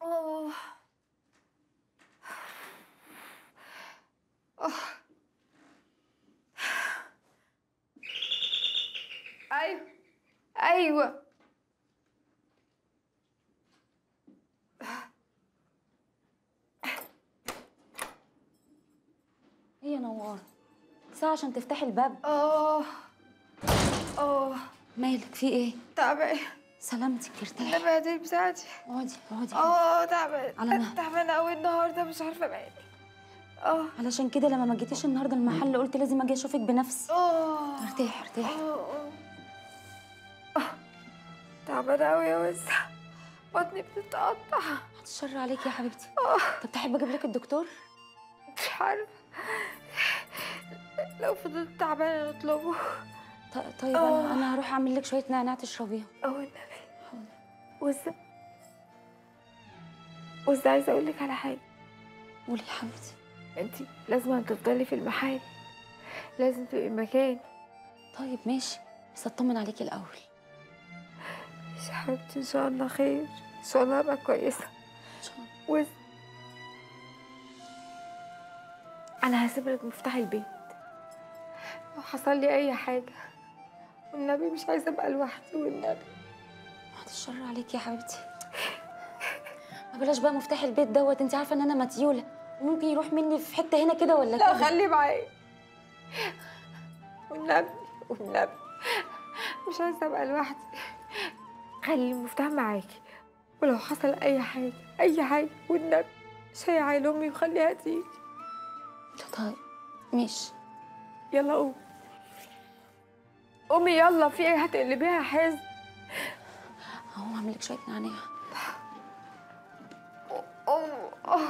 Oh. Oh. أيوة. أيوة. إيه يا نوار؟ ساعة عشان تفتحي الباب. آه آه مالك؟ في إيه؟ تعبانة سلامتك ارتاحي أنا بعدين بتاعتي اقعدي اقعدي آه تعبان على مهلك. تعبانه قوي النهارده مش عارفة بعيني آه. علشان كده لما ما جيتيش النهارده المحل قلت لازم أجي أشوفك بنفسي. آه. ارتاحي ارتاحي آه آه. آه. تعبانه قوي يا وسع بطني بتتقطع. هتشر عليك يا حبيبتي. طب تحب أجيب لك الدكتور؟ مش عارفة. لو فضلت تعبانة نطلبه. طيب آه. أنا أنا هروح أعمل لك شوية نعناع تشربيهم آه وزة وزة عايزة أقول لك على حاجة. قولي يا حبيبتي انت لازم تفضلي في المحل. لازم تبقي مكان. طيب ماشي بس أطمن عليكي الأول. يا حبيبتي إن شاء الله خير. إن شاء الله أبقى كويسة. إن شاء الله. وز أنا هسيب لك مفتاح البيت. لو حصل لي أي حاجة والنبي مش عايزة أبقى لوحدي والنبي هتشر عليكي يا حبيبتي. ما بلاش بقى مفتاح البيت دوت انت عارفة إن أنا متيوله وممكن يروح مني في حتة هنا كده ولا لا كده؟ خليه معايا. والنبي والنبي مش عايزة أبقى لوحدي. خلي المفتاح معاكي. ولو حصل أي حاجة أي حاجة والنبي شيعي لامي وخليها تيجي. طيب ماشي. يلا قوم. قومي يلا في إيه؟ هتقلبيها حزن اهو هعمل لك شوية نعناع. اوه اوه